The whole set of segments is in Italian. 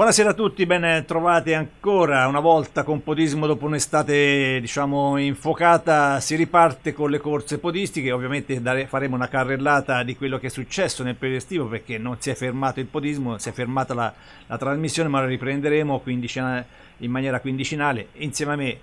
Buonasera a tutti, ben trovati ancora. Una volta con Podismo dopo un'estate diciamo infuocata, si riparte con le corse podistiche, ovviamente faremo una carrellata di quello che è successo nel periodo estivo perché non si è fermato il podismo, si è fermata la, la trasmissione ma la riprenderemo in maniera quindicinale insieme a me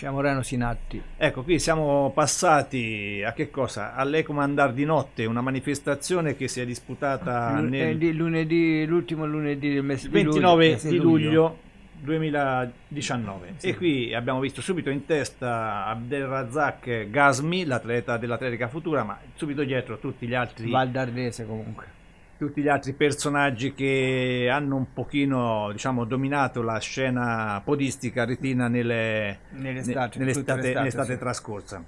siamo Reno Sinatti. Ecco, qui siamo passati a che cosa? All'Ecomandar di notte, una manifestazione che si è disputata L- nel... Eh, lunedì, l'ultimo lunedì del mese 29 di luglio, luglio 2019. Sì. E qui abbiamo visto subito in testa Abdelrazak Gasmi, l'atleta dell'Atletica Futura, ma subito dietro tutti gli altri... Valdardese comunque tutti gli altri personaggi che hanno un pochino diciamo, dominato la scena podistica retina nelle, nell'estate, nell'estate, nell'estate sì. trascorsa.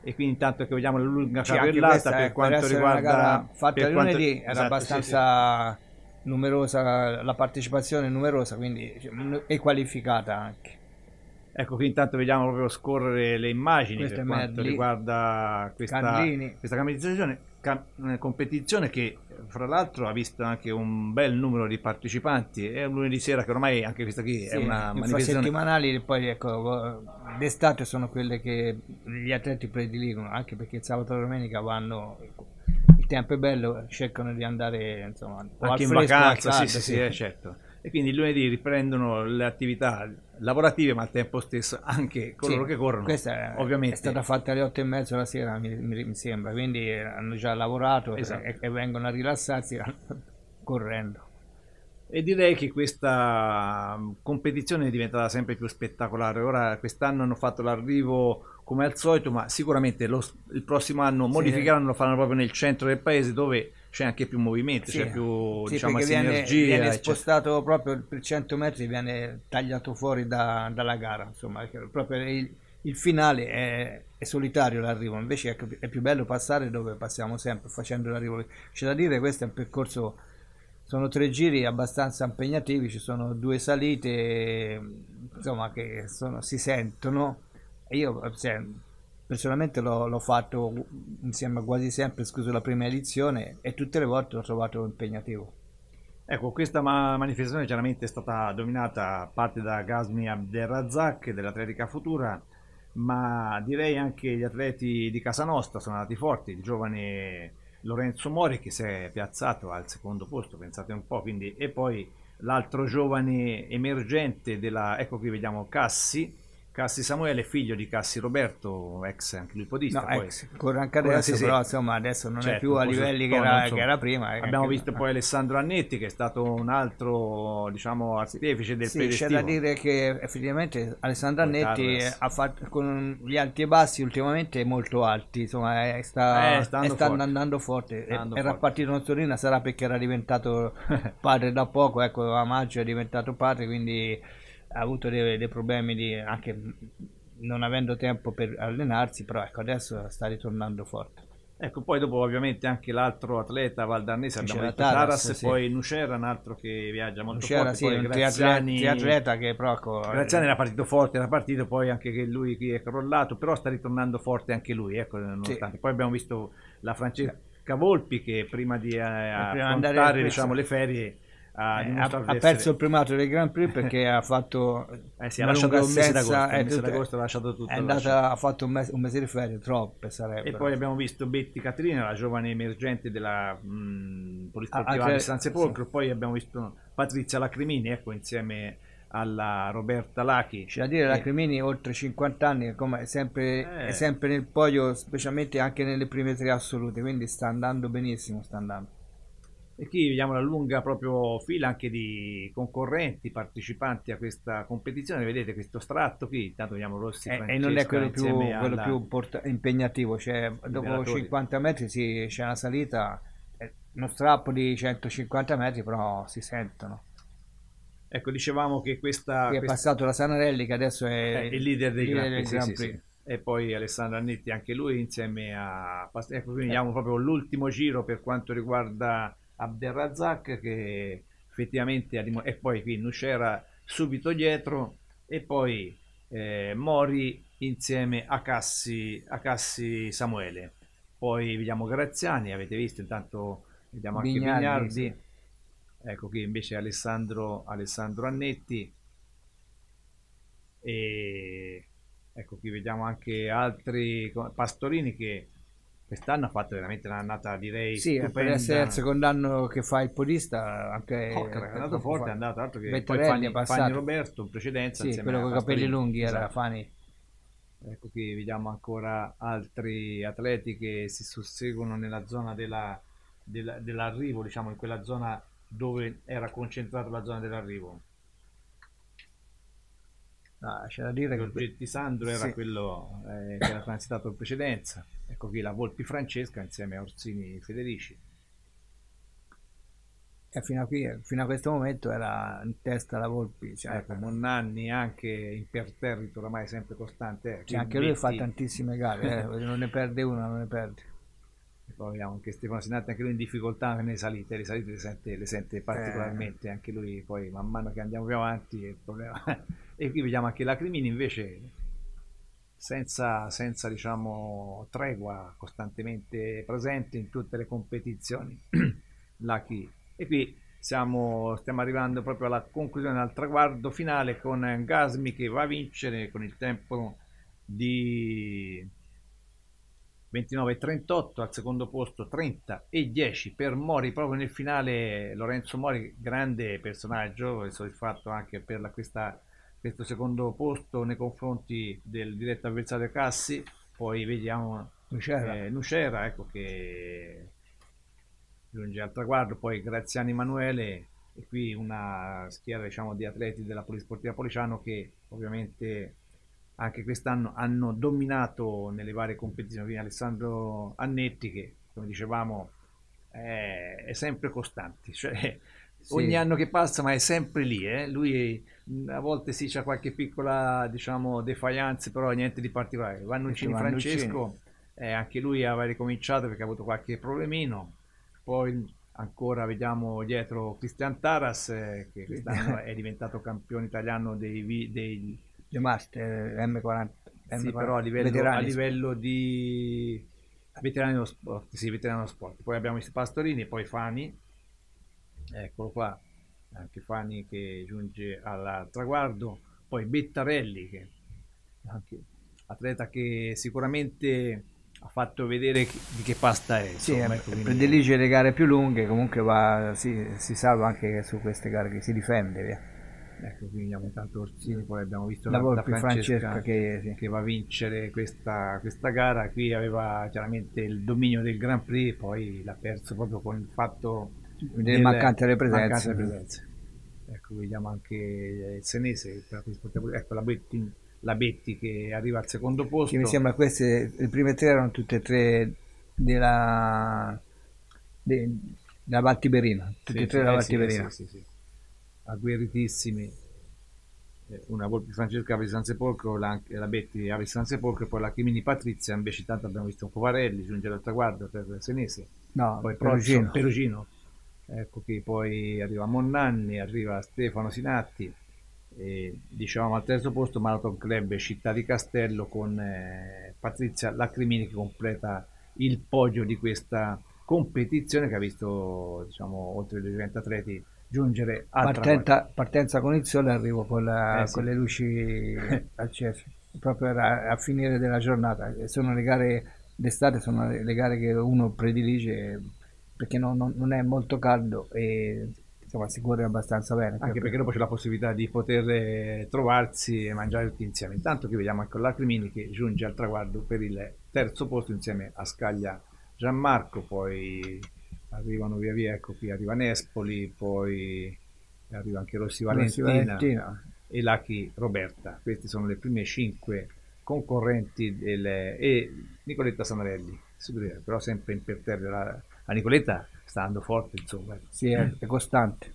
E quindi intanto che vediamo la lunga sì, carrellata per quanto per riguarda... Fatta lunedì quanto, era esatto, abbastanza sì, numerosa, la partecipazione è numerosa, quindi è qualificata anche. Ecco, qui intanto vediamo proprio scorrere le immagini Questo per quanto Merli, riguarda questa, questa competizione, eh, competizione che fra l'altro ha visto anche un bel numero di partecipanti. È un lunedì sera che ormai anche questa qui sì, è una manifestazione. settimanali, poi ecco, d'estate sono quelle che gli atleti prediligono, anche perché il sabato e domenica vanno il tempo è bello, cercano di andare insomma, anche in vacanza, caldo, sì, sì, sì, eh, certo e quindi il lunedì riprendono le attività lavorative ma al tempo stesso anche coloro sì, che corrono questa ovviamente. è stata fatta alle otto e mezza la sera mi, mi sembra quindi hanno già lavorato esatto. e, e, vengono a rilassarsi correndo e direi che questa mm, competizione è diventata sempre più spettacolare ora quest'anno hanno fatto l'arrivo come al solito ma sicuramente lo, il prossimo anno modificheranno lo faranno proprio nel centro del paese dove c'è anche più movimento, sì, c'è più sì, diciamo, sinergia. Viene, viene spostato proprio per 100 metri, viene tagliato fuori da, dalla gara, insomma, proprio il, il finale è, è, solitario l'arrivo, invece è, è, più bello passare dove passiamo sempre facendo l'arrivo. C'è da dire, questo è un percorso, sono tre giri abbastanza impegnativi, ci sono due salite, insomma, che sono, si sentono. Io, cioè, personalmente l'ho, l'ho, fatto insieme quasi sempre, scuso la prima edizione, e tutte le volte l'ho trovato impegnativo. Ecco, questa manifestazione chiaramente è stata dominata a parte da Gasmi Abderrazak dell'Atletica Futura, ma direi anche gli atleti di casa nostra sono andati forti, il giovane Lorenzo Mori che si è piazzato al secondo posto, pensate un po', quindi, e poi l'altro giovane emergente della, ecco qui vediamo Cassi, Cassi Samuele, figlio di Cassi Roberto, ex anche lui podista. No, poi, ex, corre anche adesso, sì, però insomma adesso non certo, è più a livelli che era, so. che era, prima. Abbiamo anche... visto poi Alessandro Annetti che è stato un altro diciamo artefice del sì, C'è da dire che effettivamente Alessandro Annetti ha fatto con gli alti e bassi ultimamente molto alti, insomma è, sta, eh, sta andando forte. Stando era forte. partito in Torino, sarà perché era diventato padre da poco, ecco a maggio è diventato padre, quindi ha avuto dei, dei problemi di, anche non avendo tempo per allenarsi, però ecco, adesso sta ritornando forte. Ecco, poi dopo ovviamente anche l'altro atleta valdarnese, abbiamo detto Taras, Taras sì. poi Nucera, un altro che viaggia molto Nucera, forte, sì, poi Graziani, triatleta che però... Ecco, Graziani era partito forte, era partito poi anche che lui qui è crollato, però sta ritornando forte anche lui, ecco, nonostante. Sì. Poi abbiamo visto la Francesca Volpi che prima di eh, affrontare diciamo, le ferie ha, eh, ha, ha perso il primato del Grand Prix perché ha fatto eh sì, ha lasciato un mese d'agosto, è, mese d'agosto ha lasciato tutto è andata, ha fatto un mese, un mese, di ferie troppe sarebbe e poi abbiamo visto Betty Catrina la giovane emergente della polisportiva ah, Stanze Polcro sì. poi abbiamo visto Patrizia Lacrimini ecco insieme alla Roberta Lachi c'è da dire che... Lacrimini oltre 50 anni come è sempre, eh. è sempre nel podio specialmente anche nelle prime tre assolute quindi sta andando benissimo sta andando e qui vediamo la lunga proprio fila anche di concorrenti, partecipanti a questa competizione. Vedete questo stratto qui, intanto vediamo Rossi e, e non è quello più, alla... quello più port- impegnativo, cioè, dopo 50 metri sì, c'è una salita, uno strappo di 150 metri però si sentono. Ecco, dicevamo che questa... Qui è questa... passato la Sanarelli che adesso è, è il leader dei leader Grand Prix. E poi Alessandro Annetti anche lui insieme a... Ecco, qui vediamo proprio l'ultimo giro per quanto riguarda Abderrazak che effettivamente e poi qui Nucera subito dietro e poi eh, Mori insieme a Cassi, a Cassi Samuele. Poi vediamo Graziani, avete visto intanto vediamo anche Bignardi. ecco qui invece Alessandro, Alessandro Annetti e ecco qui vediamo anche altri Pastorini che quest'anno ha fatto veramente un'annata direi sì, stupenda. per essere il secondo anno che fa il podista anche oh, è andato forte è andato altro che poi Fanny, Fanny Roberto in precedenza sì, quello con i capelli lunghi era esatto. Fanny ecco qui vediamo ancora altri atleti che si susseguono nella zona della, della, dell'arrivo diciamo in quella zona dove era concentrata la zona dell'arrivo No, c'è da dire Giorgetti Sandro era sì. quello eh, che era transitato in precedenza. Ecco qui la Volpi Francesca insieme a Orsini Federici. E fino a, qui, fino a questo momento era in testa la Volpi. Cioè, ecco, Monnanni anche imperterrito, oramai sempre costante. Eh, cioè, anche lui fa tantissime gare, eh, non ne perde una, non ne perde. E poi abbiamo anche Stefano Sinatti, anche lui in difficoltà nelle salite, le salite le sente, le sente particolarmente, eh. anche lui poi man mano che andiamo più avanti il problema e qui vediamo anche la Crimini invece senza, senza diciamo, tregua, costantemente presente in tutte le competizioni. Lucky. E qui siamo, stiamo arrivando proprio alla conclusione, al traguardo finale con Gasmi che va a vincere con il tempo di 29-38, al secondo posto 30 e 10 per Mori, proprio nel finale Lorenzo Mori, grande personaggio, soddisfatto anche per la, questa questo secondo posto nei confronti del diretto avversario Cassi, poi vediamo Nucera, eh, Nucera ecco che giunge al traguardo, poi Graziani Emanuele e qui una schiera diciamo, di atleti della Polisportiva Policiano che ovviamente anche quest'anno hanno dominato nelle varie competizioni, quindi Alessandro Annetti che come dicevamo è, sempre costante, cioè sì. ogni anno che passa ma è sempre lì, eh? lui a volte sì c'è qualche piccola diciamo defiance però niente di particolare. Vannuccini Francesco eh, anche lui aveva ricominciato perché ha avuto qualche problemino. Poi ancora vediamo dietro Cristian Taras eh, che quest'anno è diventato campione italiano dei, dei The Master M40, M40 sì, però a livello, a livello di veterano sport, sì, veterano sport. Poi abbiamo i Pastorini poi Fani eccolo qua anche Fanni che giunge al traguardo, poi Bettarelli che anche atleta che sicuramente ha fatto vedere di che pasta è. Sì, insomma, ecco, predilige le gare più lunghe, comunque va, si, si salva anche su queste gare che si difende. Via. Ecco, quindi abbiamo intanto Orsini, poi abbiamo visto la, la Francesca, Francesca che, sì. che, va a vincere questa, questa, gara. Qui aveva chiaramente il dominio del Grand Prix, poi l'ha perso proprio con il fatto delle mancanze delle presenze. presenze. Ecco, vediamo anche il Senese, ecco la Betti, la Betti che arriva al secondo posto. Che mi sembra queste, le prime tre erano tutte e tre della, de, della Valtiberina, tutte e tre della Valtiberina. Sì, sì, sì, agguerritissimi. Eh, una Volpi Francesca Ave San Sepolcro, la, la Betti Ave San Sepolcro e poi la Chimini Patrizia, invece tanto abbiamo visto un Covarelli giungere al traguardo per Senese. No, poi Perugino. Perugino ecco qui poi arriva Monnanni, arriva Stefano Sinatti, e, diciamo al terzo posto Marathon Club Città di Castello con eh, Patrizia Lacrimini che completa il podio di questa competizione che ha visto diciamo, oltre 200 atleti giungere a Partenta, partenza con il sole arrivo con, la, eh, sì. con le luci accese proprio a, a, finire della giornata. Sono le gare d'estate sono le gare che uno predilige perché non, non, non è molto caldo e insomma si corre abbastanza bene. Anche perché dopo c'è la possibilità di poter eh, trovarsi e mangiare tutti insieme. Intanto qui vediamo anche l'Acrimini che giunge al traguardo per il terzo posto insieme a Scaglia Gianmarco, poi arrivano via via, ecco qui arriva Nespoli, poi arriva anche Rossi Valentina, Rossi Valentina. e Lachi Roberta. Queste sono le prime cinque concorrenti delle, e Nicoletta Sanarelli, però sempre in perterra la Nicoletta sta andando forte, insomma. Sì, è, è costante.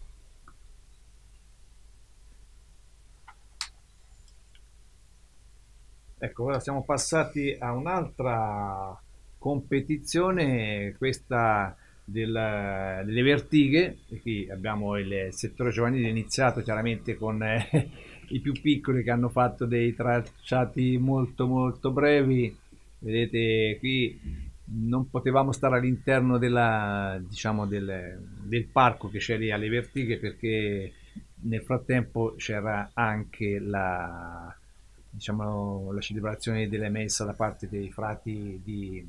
Ecco, ora siamo passati a un'altra competizione, questa del, delle vertighe, e qui abbiamo il settore giovanile iniziato chiaramente con eh, i più piccoli che hanno fatto dei tracciati molto molto brevi, vedete qui non potevamo stare all'interno della, diciamo, del, del parco che c'è lì alle Vertighe perché nel frattempo c'era anche la, diciamo, la celebrazione delle messa da parte dei frati di,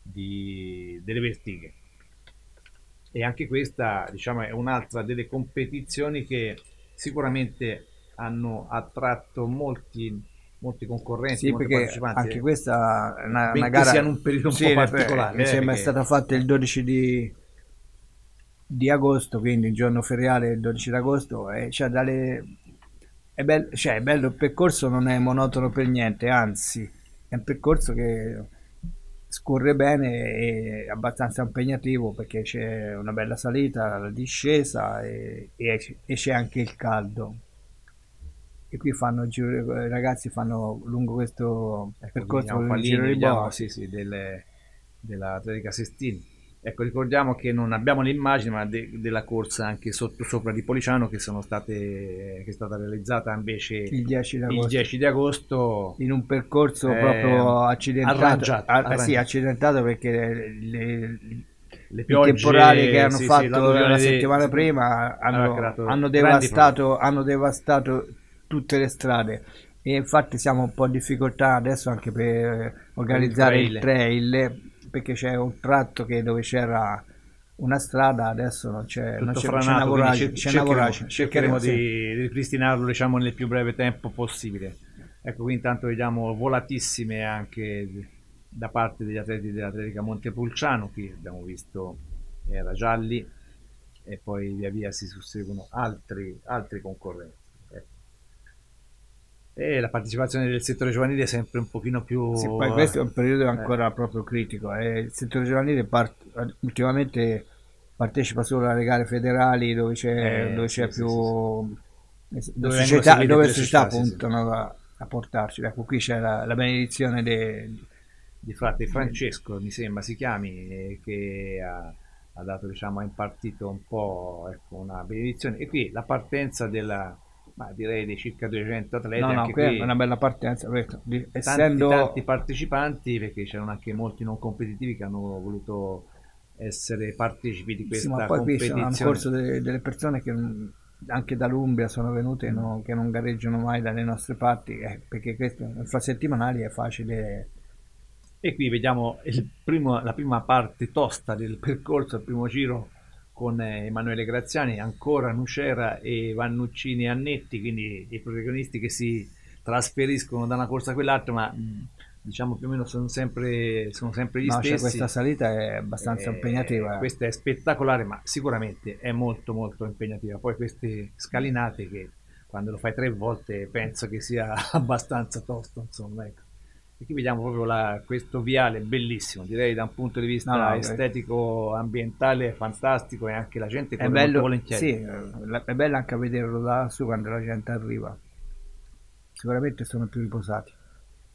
di, delle Vertighe. E anche questa diciamo, è un'altra delle competizioni che sicuramente hanno attratto molti molti concorrenti, sì, molti perché anche questa è una, una gara in un periodo un sì, po' particolare. Mi eh, sembra perché... è stata fatta il 12 di, di agosto, quindi il giorno feriale il 12 di agosto, e cioè dalle, è, bello, cioè, è bello, il percorso non è monotono per niente, anzi è un percorso che scorre bene e abbastanza impegnativo perché c'è una bella salita, la discesa e, e, e c'è anche il caldo e qui fanno giro, i ragazzi fanno lungo questo ecco, percorso il giro di boa sì, sì, delle, dell'Atletica Sestini. Ecco ricordiamo che non abbiamo le immagini ma de, della corsa anche sotto sopra di Policiano che sono state che è stata realizzata invece il 10 di agosto, 10 di agosto. In un percorso eh, proprio accidentato. ah, sì accidentato perché le, le piogge, i temporali che hanno sì, fatto sì, la settimana prima hanno, hanno, devastato, hanno devastato tutte le strade. E infatti siamo un po' in difficoltà adesso anche per organizzare il trail, il trail perché c'è un tratto che dove c'era una strada adesso non c'è, Tutto non c'è, franato, c'è una voragine, c'è cercheremo, una voragine. cercheremo sì. di ripristinarlo diciamo nel più breve tempo possibile. Ecco qui intanto vediamo volatissime anche da parte degli atleti dell'Atletica Montepulciano. Qui abbiamo visto era Gialli e poi via via si susseguono altri, altri concorrenti e la partecipazione del settore giovanile è sempre un pochino più... Sì, poi questo è un periodo ancora eh. proprio critico. Eh. Il settore giovanile part... ultimamente partecipa solo alle gare federali dove c'è, eh, dove c'è sì, più... Sì, dove, società, dove società puntano a, a, portarci. Ecco, qui c'è la, la benedizione de... di frate Francesco, mi sembra si chiami, che ha, ha dato, diciamo, ha impartito un po' ecco, una benedizione. E qui la partenza della ma direi di circa 200 atleti. No, no, qui è una bella partenza. Tanti, essendo... tanti partecipanti, perché c'erano anche molti non competitivi che hanno voluto essere partecipi di questa sì, ma poi competizione. Qui sono corso delle, delle persone che anche dall'Umbria sono venute mm. no, che non gareggiano mai dalle nostre parti, eh, perché questo infrasettimanali è facile. E qui vediamo primo, la prima parte tosta del percorso, il primo giro con Emanuele Graziani, ancora Nucera e Vannuccini e Annetti, quindi i protagonisti che si trasferiscono da una corsa a quell'altra, ma diciamo più o meno sono sempre, sono sempre gli no, stessi. Cioè questa salita è abbastanza eh, impegnativa. Questa è spettacolare, ma sicuramente è molto molto impegnativa. Poi queste scalinate che quando lo fai tre volte penso che sia abbastanza tosto, insomma, ecco. E qui vediamo proprio la, questo viale bellissimo, direi da un punto di vista no, no, estetico, ambientale, fantastico e anche la gente è bello, volentieri. Sì, è bello anche vederlo da su quando la gente arriva. Sicuramente sono più riposati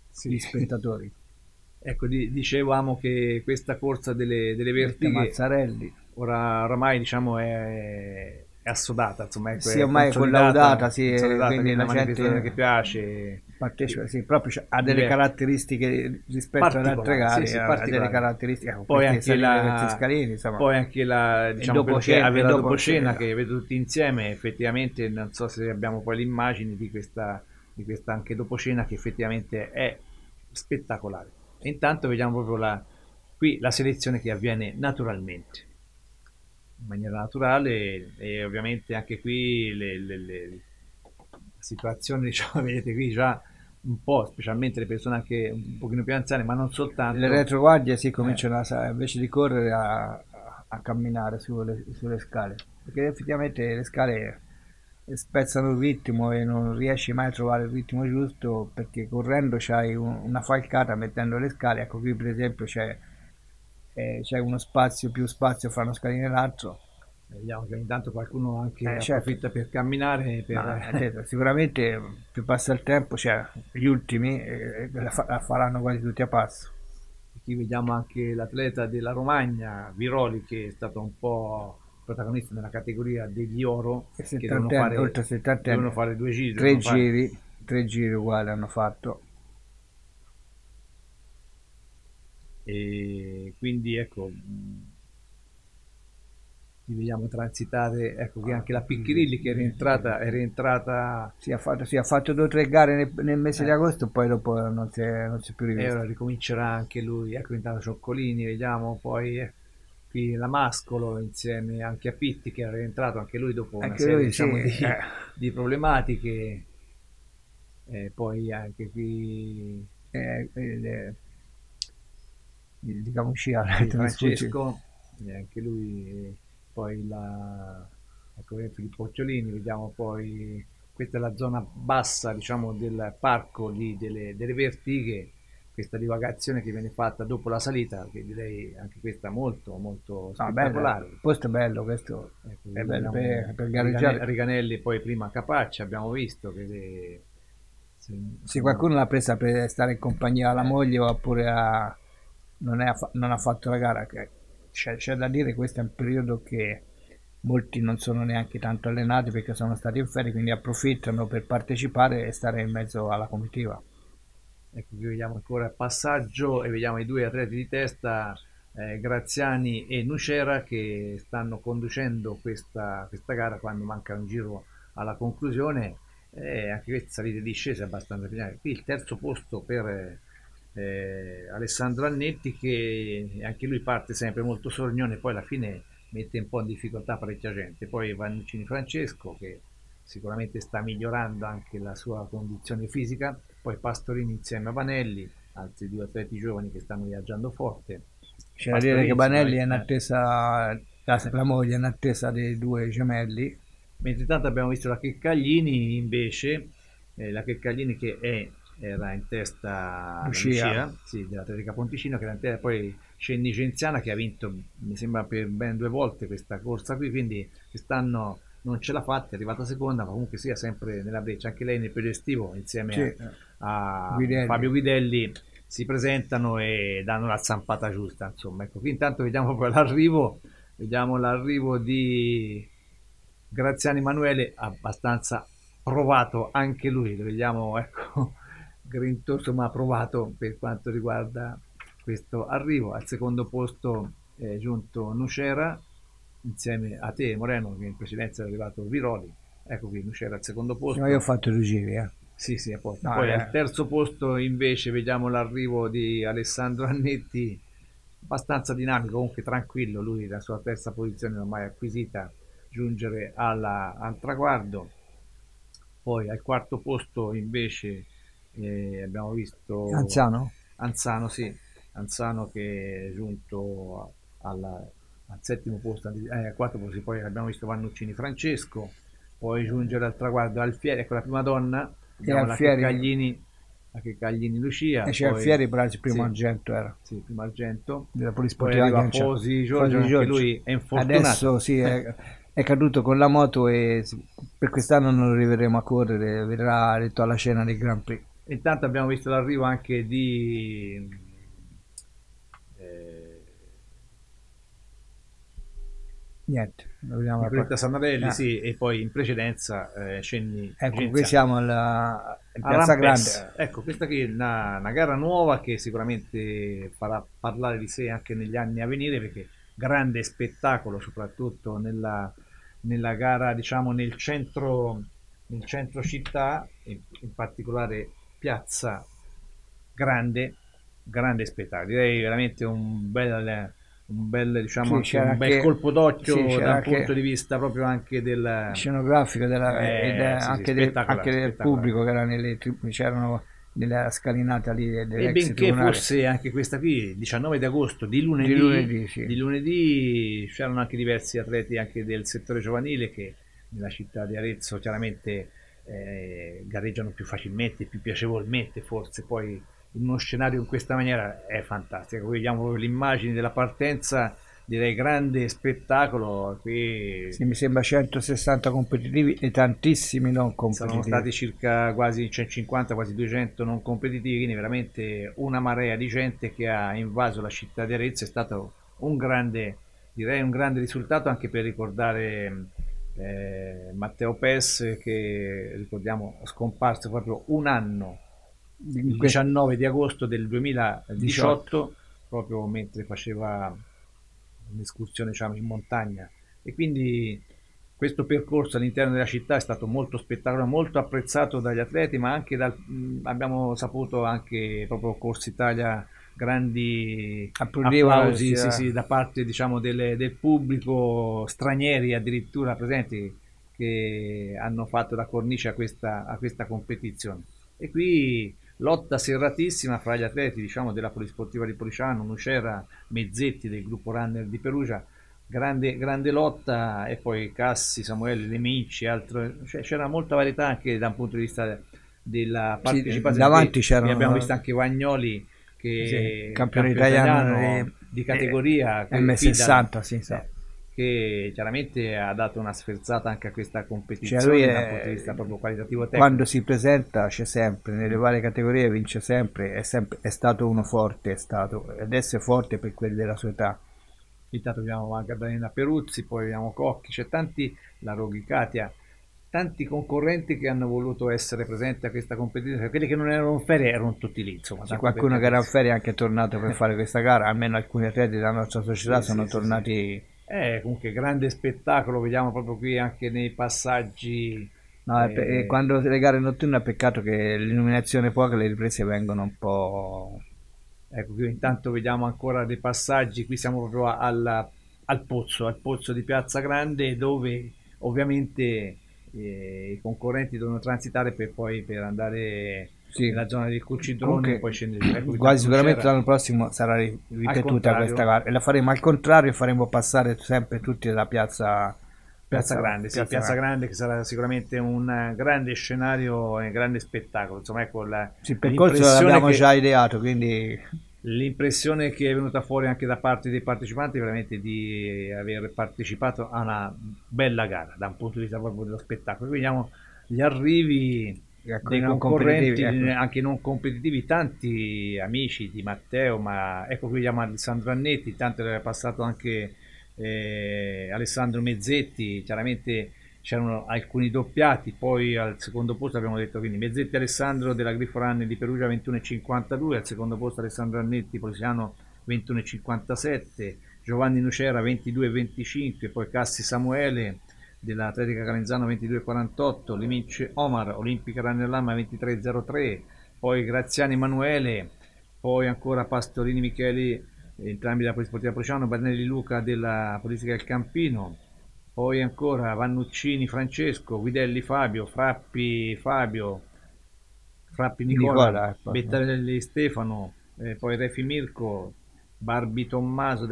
sì. gli spettatori. ecco, di, dicevamo che questa corsa delle, delle vertighe Mazzarelli. ora oramai diciamo è è assodata, insomma, ecco, sì, ormai è collaudata, sì, quindi la gente che piace partecipa, sì, proprio ha delle caratteristiche rispetto ad altre gare, sì, sì, ha delle caratteristiche, ecco, poi anche, la, scalini, insomma. poi anche la, diciamo, dopo cena, la dopo cena che vedo tutti insieme, effettivamente non so se abbiamo poi le immagini di questa, di questa anche dopo cena che effettivamente è spettacolare. E intanto vediamo proprio la, qui la selezione che avviene naturalmente in maniera naturale e ovviamente anche qui le, le, le situazioni diciamo vedete qui già un po' specialmente le persone anche un pochino più anziane ma non soltanto. Le retroguardie si cominciano eh. a, invece di correre a, a camminare sulle, sulle, scale. Perché effettivamente le scale spezzano il ritmo e non riesci mai a trovare il ritmo giusto perché correndo c'hai un, una falcata mettendo le scale. Ecco qui per esempio c'è eh, c'è uno spazio più spazio fra uno scalino e l'altro vediamo che ogni tanto qualcuno anche eh, certo. approfitta per camminare per... No, detto, sicuramente più passa il tempo cioè, gli ultimi eh, la, fa- la, faranno quasi tutti a passo. Qui vediamo anche l'atleta della Romagna Viroli che è stato un po' protagonista nella categoria degli oro che devono fare, oltre 70 devono fare due giri tre giri fare... tre giri uguali hanno fatto. E quindi ecco li vediamo transitare, ecco che anche la Picchirilli che è rientrata, è rientrata si, ha fatto, si ha fatto due o tre gare nel, nel mese eh. di agosto poi dopo non si è, non si è più rivisto. E ora ricomincerà anche lui, ecco intanto Cioccolini, vediamo poi eh, qui la Mascolo insieme anche a Pitti che è rientrato anche lui dopo anche una serie lui, diciamo, sì, di, eh. di, problematiche, e poi anche qui eh, il, il, diciamo sciare, Francesco, anche lui poi la, ecco, Filippo Occhiolini, vediamo poi, questa è la zona bassa diciamo, del parco lì, delle, delle Vertighe, questa divagazione che viene fatta dopo la salita, che direi anche questa molto molto spettacolare. Ah, questo è bello, questo ecco, è bello per, per gareggiare. Riganelli poi prima Capaccia, abbiamo visto che... Le, se, sì, qualcuno l'ha presa per stare in compagnia alla eh. moglie oppure a, non, è, non ha fatto la gara, che c'è, c'è da dire questo è un periodo che molti non sono neanche tanto allenati perché sono stati in ferie, quindi approfittano per partecipare e stare in mezzo alla comitiva. Ecco qui vediamo ancora il passaggio e vediamo i due atleti di testa, eh, Graziani e Nucera, che stanno conducendo questa, questa, gara quando manca un giro alla conclusione. Eh, anche queste salite discese abbastanza finali. Qui il terzo posto per eh, Alessandro Annetti che anche lui parte sempre molto sornione poi alla fine mette un po' in difficoltà parecchia gente. Poi Vannuccini Francesco che sicuramente sta migliorando anche la sua condizione fisica. Poi Pastorini insieme a Vanelli altri due atleti giovani che stanno viaggiando forte. C'è da dire che Vanelli è in attesa la, la moglie è in attesa dei due gemelli. Mentre tanto abbiamo visto la Checcaglini invece eh, la Checcaglini che è era in testa Lucia, Lucia sì, dell'Atletica Ponticino, che era in testa. Poi Scendi Genziana che ha vinto, mi sembra, per ben due volte questa corsa qui, quindi quest'anno non ce l'ha fatta, è arrivata seconda, ma comunque sia sempre nella breccia, anche lei nel periodo estivo insieme sì. a, a Guidelli. Fabio Guidelli si presentano e danno la zampata giusta, insomma, ecco, qui intanto vediamo poi l'arrivo, vediamo l'arrivo di Graziani Emanuele, abbastanza provato anche lui, lo vediamo, ecco, grintoso ma approvato per quanto riguarda questo arrivo. Al secondo posto è giunto Nucera insieme a te Moreno che in precedenza è arrivato Viroli. Ecco qui Nucera al secondo posto. Ma io ho fatto due giri, eh. Sì, sì, a posto. No, Poi eh. al terzo posto invece vediamo l'arrivo di Alessandro Annetti, abbastanza dinamico, comunque tranquillo, lui la sua terza posizione ormai acquisita, giungere alla, al traguardo. Poi al quarto posto invece e abbiamo visto Anzano? Anzano, sì, Anzano che è giunto alla, al settimo posto, eh, al quarto posto, poi abbiamo visto Vannuccini Francesco, poi giungere al traguardo Alfieri, ecco la prima donna, la Cagliini, la Cagliini Lucia. E c'è Alfieri, però il primo sì, argento era. Sì, primo argento. Della Polisportiva. Poi arriva Posi Giorgio, Giorgio. lui è infortunato. Adesso sì, è, è caduto con la moto e per quest'anno non arriveremo a correre, verrà detto alla scena del Grand Prix. Intanto abbiamo visto l'arrivo anche di eh, niente, dobbiamo Nicoletta Sanarelli, ah. sì, e poi in precedenza eh, Cenni. Ecco, qui siamo alla Piazza Grande. Ecco, questa qui è una, una, gara nuova che sicuramente farà parlare di sé anche negli anni a venire perché grande spettacolo, soprattutto nella, nella gara, diciamo, nel centro, nel centro città, in, in particolare piazza grande, grande spettacolo. Direi veramente un bel, un bel, diciamo, sì, un bel colpo d'occhio sì, dal punto di vista proprio anche del scenografico della, eh, ed, sì, anche, del, anche del pubblico che era nelle c'erano nella scalinata lì e benché fosse anche questa qui il 19 di agosto di lunedì, di lunedì, sì. di lunedì c'erano anche diversi atleti anche del settore giovanile che nella città di Arezzo chiaramente eh, gareggiano più facilmente, più piacevolmente forse poi in uno scenario in questa maniera è fantastico. Vediamo l'immagine della partenza, direi grande spettacolo. Qui sì, mi sembra 160 competitivi e tantissimi non competitivi. Sono stati circa quasi 150, quasi 200 non competitivi, quindi veramente una marea di gente che ha invaso la città di Arezzo. È stato un grande, direi un grande risultato anche per ricordare eh, Matteo Pes che ricordiamo scomparso proprio un anno il 19 di agosto del 2018 proprio mentre faceva un'escursione diciamo, in montagna. E quindi questo percorso all'interno della città è stato molto spettacolare, molto apprezzato dagli atleti, ma anche dal, abbiamo saputo anche proprio Corsa Italia grandi applausi sì, sì, da parte diciamo, del, del, pubblico, stranieri addirittura presenti che hanno fatto da cornice a questa, a questa competizione. E qui lotta serratissima fra gli atleti diciamo, della Polisportiva di Policiano, Nucera, Mezzetti del gruppo runner di Perugia, grande, grande lotta e poi Cassi, Samuele, Leminci, altro, cioè, c'era molta varietà anche da un punto di vista della partecipazione. Sì, davanti c'erano... Abbiamo visto anche Vagnoli che sì, campione italiano, italiano di categoria M60, sì, sì. Eh, che chiaramente ha dato una sferzata anche a questa competizione cioè dal punto di vista proprio qualitativo tecnico. Quando si presenta c'è sempre, nelle varie categorie vince sempre, è, sempre, è stato uno forte, è stato, ed essere forte per quelli della sua età. Intanto abbiamo Magdalena Peruzzi, poi abbiamo Cocchi, c'è tanti, la Roghi Katia, tanti concorrenti che hanno voluto essere presenti a questa competizione, quelli che non erano in ferie erano tutti lì. Insomma, sì, qualcuno che era in ferie è anche tornato per fare questa gara, almeno alcuni atleti della nostra società sì, sono sì, tornati eh, comunque grande spettacolo, vediamo proprio qui anche nei passaggi. No, eh, quando le gare notturne è peccato che l'illuminazione poca le riprese vengono un po'... Ecco, qui intanto vediamo ancora dei passaggi, qui siamo proprio al, al pozzo, al pozzo di Piazza Grande dove ovviamente i concorrenti devono transitare per poi per andare sì. nella zona del Cucidrone e poi scendere ecco, quasi sicuramente l'anno prossimo sarà ripetuta questa gara e la faremo al contrario faremo passare sempre tutti alla piazza Piazza, piazza Grande, sì, piazza, Grande che sarà sicuramente un grande scenario e un grande spettacolo. Insomma, ecco la, sì, il percorso l'abbiamo che, già ideato, quindi l'impressione che è venuta fuori anche da parte dei partecipanti è veramente di aver partecipato a una bella gara da un punto di vista proprio dello spettacolo. Vediamo gli arrivi ecco, dei concorrenti ecco. anche non competitivi, tanti amici di Matteo, ma ecco qui vediamo Alessandro Annetti, tanto era passato anche eh, Alessandro Mezzetti, chiaramente c'erano alcuni doppiati, poi al secondo posto abbiamo detto quindi Mezzetti Alessandro della Grifo Run di Perugia 21,52, al secondo posto Alessandro Annetti Polisiano 21,57, Giovanni Nucera 22,25, poi Cassi Samuele dell'Atletica Calenzano 22,48, Limince Omar, Olimpica Rannellama 23,03, poi Graziani Emanuele, poi ancora Pastorini Micheli, entrambi della Polisportiva Prociano, Barnelli Luca della Politica del Campino, poi ancora Vannuccini Francesco, Guidelli Fabio, Frappi Fabio, Frappi Nicola, Nicola ecco. Bettarelli Stefano, eh, poi Refi Mirko, Barbi Tommaso,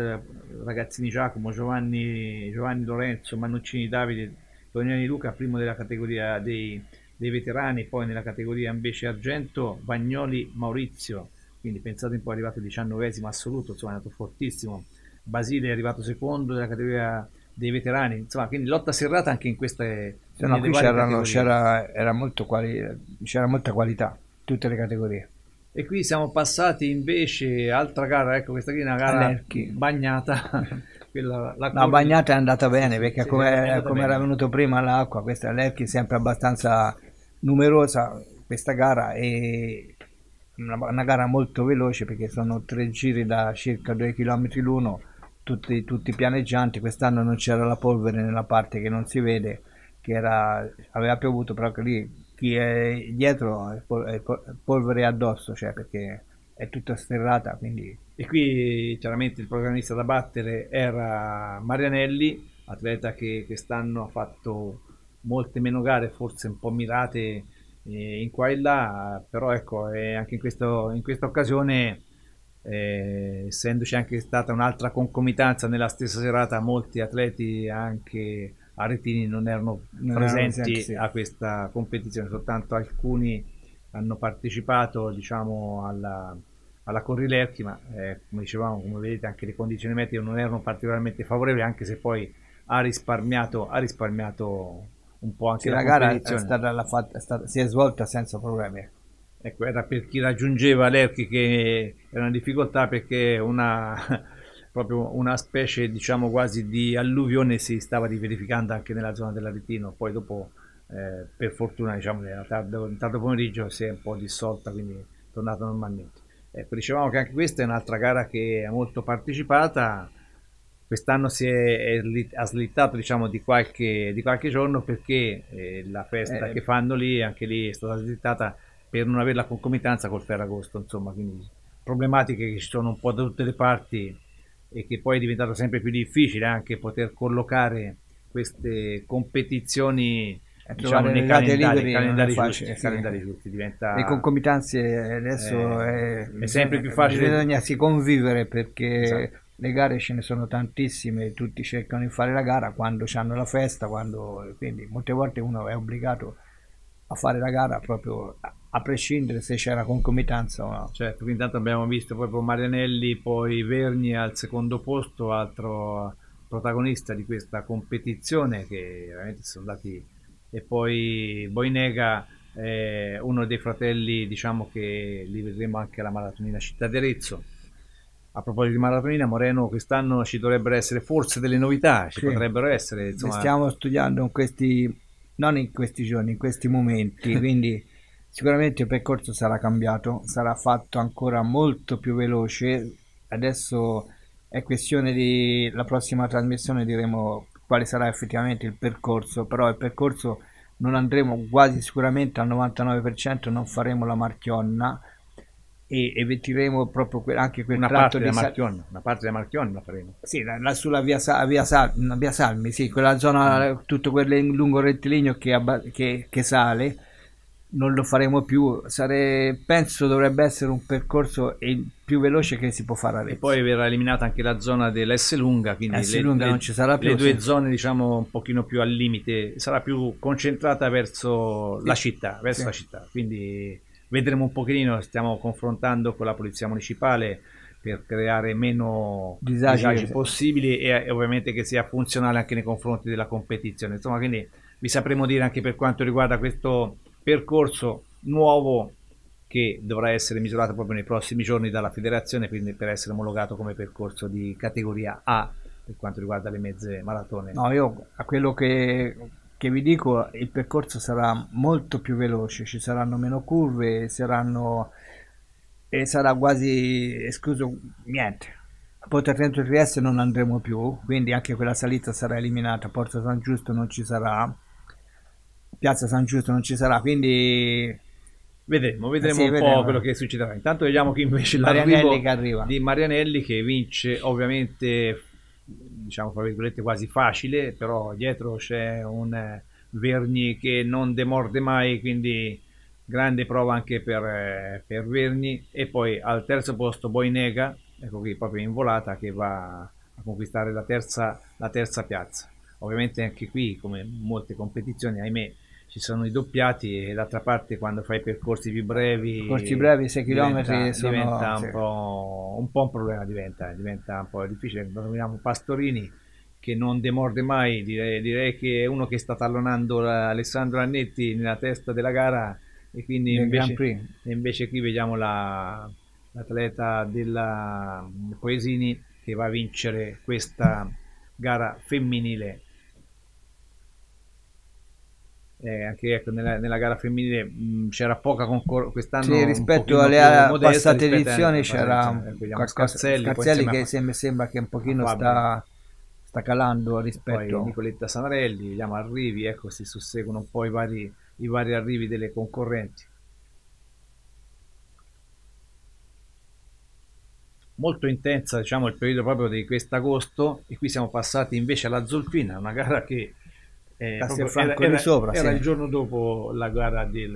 Ragazzini Giacomo, Giovanni, Giovanni Lorenzo, Mannuccini Davide, Toniani Luca, primo della categoria dei, dei, veterani, poi nella categoria invece argento, Bagnoli Maurizio, quindi pensate un po' è arrivato diciannovesimo assoluto, insomma è andato fortissimo, Basile è arrivato secondo nella categoria dei veterani, insomma quindi lotta serrata anche in queste... No, qui c'era, c'era, molto quali, c'era molta qualità, tutte le categorie. E qui siamo passati invece altra gara ecco questa qui è una gara Lerchi. bagnata Quella, la no, bagnata è andata bene perché sì, come, come era venuto prima l'acqua questa Lerchi è sempre abbastanza numerosa questa gara è una, una, gara molto veloce perché sono tre giri da circa 2 km l'uno tutti, tutti pianeggianti quest'anno non c'era la polvere nella parte che non si vede che era, aveva piovuto però che lì chi è dietro è, polvere addosso, cioè perché è tutta sterrata. Quindi... E qui chiaramente il programmista da battere era Marianelli, atleta che quest'anno ha fatto molte meno gare, forse un po' mirate eh, in qua e là, però ecco, anche in, questo, in questa occasione, eh, essendoci anche stata un'altra concomitanza nella stessa serata, molti atleti anche aretini non erano non presenti, presenti sì. a questa competizione, soltanto alcuni hanno partecipato diciamo, alla, alla Corrilerchi, ma eh, come dicevamo, come vedete anche le condizioni meteo non erano particolarmente favorevoli, anche se poi ha risparmiato, ha risparmiato un po' anche sì, la, la gara è stata, è stata, si è svolta senza problemi. Ecco, era per chi raggiungeva l'Erchi che era una difficoltà perché una proprio una specie diciamo quasi di alluvione si stava verificando anche nella zona dell'Aretino, poi dopo eh, per fortuna diciamo tardo, tardo pomeriggio si è un po' dissolta quindi è tornata normalmente. Ecco, dicevamo che anche questa è un'altra gara che è molto partecipata, quest'anno si è, è, ha slittato diciamo di qualche, di qualche giorno perché eh, la festa eh, che fanno lì, anche lì è stata slittata per non avere la concomitanza col Ferragosto, insomma, quindi problematiche che ci sono un po' da tutte le parti e che poi è diventato sempre più difficile anche poter collocare queste competizioni diciamo, nei calendari, liberi calendari, facile, giusti, sì. calendari giusti diventa le concomitanze adesso è, è sempre più facile bisogna si convivere perché esatto. le gare ce ne sono tantissime tutti cercano di fare la gara quando hanno la festa quando, quindi molte volte uno è obbligato a fare la gara proprio a prescindere se c'era concomitanza o no. Certo, quindi intanto abbiamo visto proprio Marianelli, poi Verni al secondo posto, altro protagonista di questa competizione che veramente sono andati e poi Boinega eh, uno dei fratelli diciamo che li vedremo anche alla maratonina Città di Arezzo a proposito di maratonina Moreno quest'anno ci dovrebbero essere forse delle novità ci sì. potrebbero essere insomma... stiamo studiando questi non in questi giorni in questi momenti quindi sicuramente il percorso sarà cambiato sarà fatto ancora molto più veloce. Adesso è questione di la prossima trasmissione diremo quale sarà effettivamente il percorso, però il percorso non andremo quasi sicuramente al 99%, non faremo la Marchionna e eventiremo proprio que- anche quel una parte della Marchionna, una parte della Marchionna la faremo. Sì, la, la, sulla via, via, Sal- via, Salmi, sì, quella zona, mm. tutto quel lungo rettilineo che, abba- che, che sale non lo faremo più. Sare, penso dovrebbe essere un percorso più veloce che si può fare. E poi verrà eliminata anche la zona dell'S lunga, quindi S lunga le, non ci sarà più. Le due sì. zone, diciamo, un pochino più al limite, sarà più concentrata verso sì. la città, verso sì. la città. Quindi vedremo un pochino, stiamo confrontando con la polizia municipale per creare meno disagi, disagi possibili e, e ovviamente che sia funzionale anche nei confronti della competizione. Insomma, quindi vi sapremo dire anche per quanto riguarda questo percorso nuovo che dovrà essere misurato proprio nei prossimi giorni dalla federazione quindi per essere omologato come percorso di categoria A per quanto riguarda le mezze maratone. No, io a quello che, che vi dico il percorso sarà molto più veloce, ci saranno meno curve, saranno, e sarà quasi escluso niente. A Porta Trento Trieste non andremo più, quindi anche quella salita sarà eliminata, Porta San Giusto non ci sarà Piazza San Giusto non ci sarà, quindi vedremo, vedremo sì, un vedremo. po' quello che succederà. Intanto vediamo che invece Marianelli che arriva. di Marianelli che vince ovviamente diciamo tra virgolette quasi facile, però dietro c'è un eh, Verni che non demorde mai, quindi grande prova anche per, eh, per Verni e poi al terzo posto Boinega, ecco qui proprio in volata che va a conquistare la terza, la terza piazza. Ovviamente anche qui come molte competizioni, ahimè, ci sono i doppiati e d'altra parte quando fai percorsi più brevi percorsi brevi 6 km diventa, sono, diventa sì. un, po', un, po', un problema diventa, diventa un po' difficile. Vediamo Pastorini che non demorde mai direi, direi che è uno che sta tallonando Alessandro Annetti nella testa della gara e quindi invece, invece, qui vediamo la, l'atleta della Poesini che va a vincere questa gara femminile eh, anche ecco, nella, nella, gara femminile mh, c'era poca concorrenza quest'anno sì, rispetto alle modesta, passate edizioni c'era ecco, Scarzelli, Scarzelli che sembra, sembra, che un pochino sta, sta, calando rispetto. Poi Nicoletta Sanarelli vediamo arrivi ecco si susseguono un po' i vari, i vari arrivi delle concorrenti. Molto intensa diciamo il periodo proprio di quest'agosto e qui siamo passati invece alla Zolfina una gara che eh, era, era, sopra, era sì. il giorno dopo la gara di,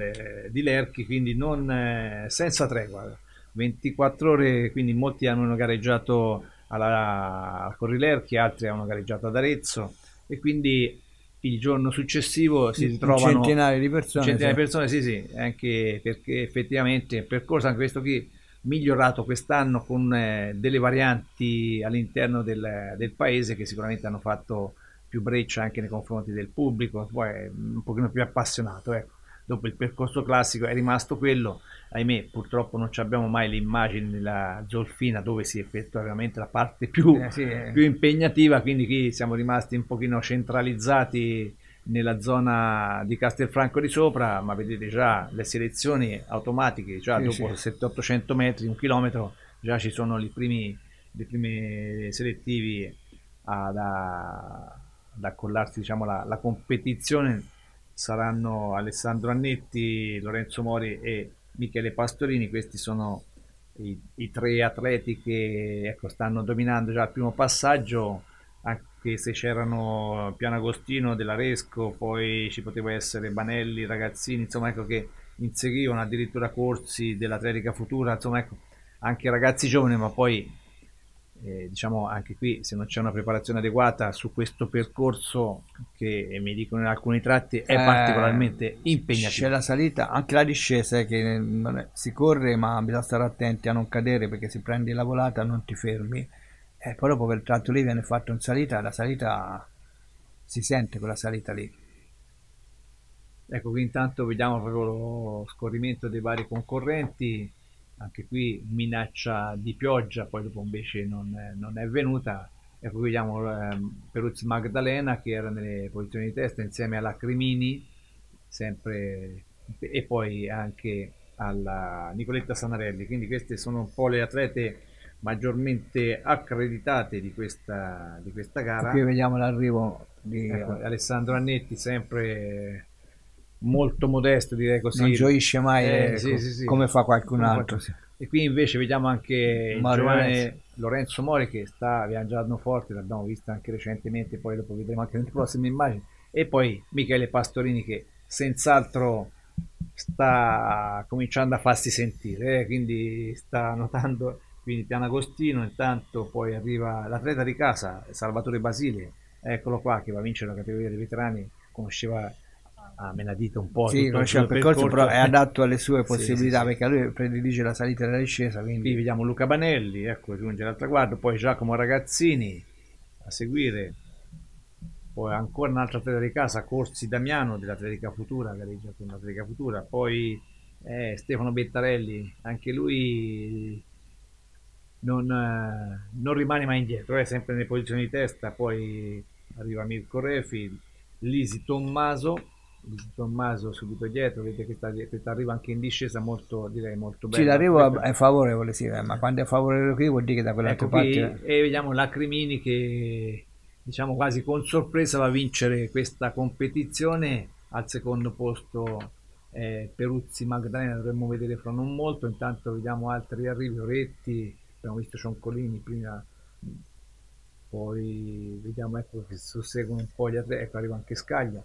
di Lerchi, quindi non, eh, senza tregua. 24 ore, quindi molti hanno gareggiato alla, a Corrilerchi, altri hanno gareggiato ad Arezzo e quindi il giorno successivo si ritrovano centinaia di persone. Centinaia di persone, sì, sì, anche perché effettivamente il percorso anche questo qui migliorato quest'anno con eh, delle varianti all'interno del, del paese che sicuramente hanno fatto più breccia anche nei confronti del pubblico, poi è un pochino più appassionato. Ecco. Dopo il percorso classico è rimasto quello, ahimè purtroppo non abbiamo mai l'immagine della Zolfina dove si effettua veramente la parte più, eh, sì, eh. più impegnativa, quindi qui siamo rimasti un pochino centralizzati nella zona di Castelfranco di sopra, ma vedete già le selezioni automatiche, già sì, dopo sì. 700-800 metri, un chilometro, già ci sono i primi, i primi selettivi ad, ad accollarsi diciamo, la, la, competizione. Saranno Alessandro Annetti, Lorenzo Mori e Michele Pastorini, questi sono i, i tre atleti che ecco, stanno dominando già il primo passaggio anche se c'erano Pianagostino, Dell'Aresco, poi ci poteva essere Banelli, Ragazzini, insomma ecco che inseguivano addirittura corsi dell'Atletica Futura, insomma ecco anche ragazzi giovani, ma poi eh, diciamo anche qui se non c'è una preparazione adeguata su questo percorso che mi dicono in alcuni tratti è eh, particolarmente impegnativo. C'è la salita, anche la discesa che è, si corre ma bisogna stare attenti a non cadere perché se prendi la volata non ti fermi e poi dopo quel tratto lì viene fatto in salita, la salita si sente quella salita lì. Ecco, qui intanto vediamo proprio lo scorrimento dei vari concorrenti, anche qui minaccia di pioggia, poi dopo invece non è, non è venuta. Ecco, qui vediamo ehm, Peruzzi Magdalena che era nelle posizioni di testa insieme alla Cremini, sempre, e poi anche alla Nicoletta Sanarelli. Quindi queste sono un po' le atlete maggiormente accreditate di questa, di questa gara. Qui vediamo l'arrivo di ecco, Alessandro Annetti, sempre molto modesto direi così. Non gioisce mai eh, ecco, sì, sì, sì. come fa qualcun altro. E qui invece vediamo anche giovane Lorenzo Mori che sta viaggiando forte, l'abbiamo visto anche recentemente, poi dopo vedremo anche nelle prossime immagini. E poi Michele Pastorini che senz'altro sta cominciando a farsi sentire, eh, quindi sta notando quindi Pianagostino intanto poi arriva l'atleta di casa Salvatore Basile eccolo qua che va a vincere la categoria dei veterani conosceva a menadito un po' sì, conosceva il percorso, percorso, però è adatto alle sue possibilità sì, perché lui predilige la salita e la discesa quindi... qui vediamo Luca Banelli ecco giunge al traguardo poi Giacomo Ragazzini a seguire poi ancora un'altra atleta di casa Corsi Damiano dell'Atletica Futura gareggia con l'Atletica Futura poi eh, Stefano Bettarelli anche lui non, eh, non, rimane mai indietro, è sempre nelle posizioni di testa, poi arriva Mirko Refi, Lisi Tommaso, Tommaso subito dietro, vedete che sta, che sta arriva anche in discesa molto, direi molto bene. Sì, l'arrivo è favorevole, sì, eh, ma quando è favorevole qui vuol dire che da quell'altra ecco parte... E vediamo Lacrimini che diciamo quasi con sorpresa va a vincere questa competizione. Al secondo posto eh, Peruzzi Magdalena dovremmo vedere fra non molto. Intanto vediamo altri arrivi Oretti abbiamo visto Cioncolini prima poi vediamo ecco che susseguono un po' gli atleti ecco arriva anche Scaglia